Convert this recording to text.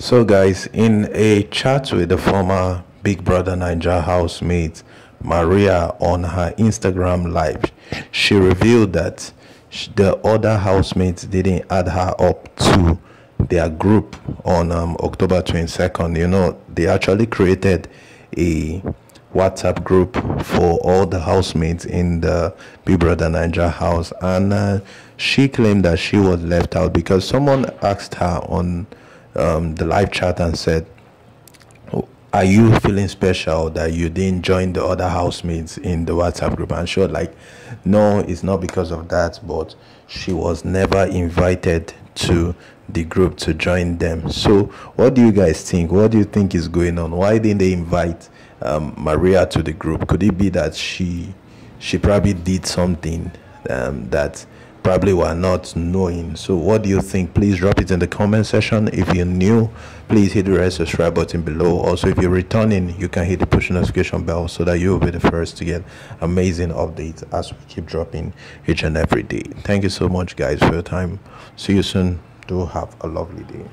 So, guys, in a chat with the former Big Brother Naija housemate Maria on her Instagram live, she revealed that the other housemates didn't add her up to their group on um, October 22nd. You know, they actually created a WhatsApp group for all the housemates in the Big Brother Naija house, and uh, she claimed that she was left out because someone asked her on um, the live chat and said, are you feeling special that you didn't join the other housemates in the WhatsApp group? And she was like, no, it's not because of that, but she was never invited to the group to join them. So, what do you guys think? What do you think is going on? Why didn't they invite um, Maria to the group? Could it be that she she probably did something um, that probably were not knowing. So, what do you think? Please drop it in the comment section. If you're new, please hit the red subscribe button below. Also, if you're returning, you can hit the push notification bell so that you'll be the first to get amazing updates as we keep dropping each and every day. Thank you so much, guys, for your time. See you soon. Do have a lovely day.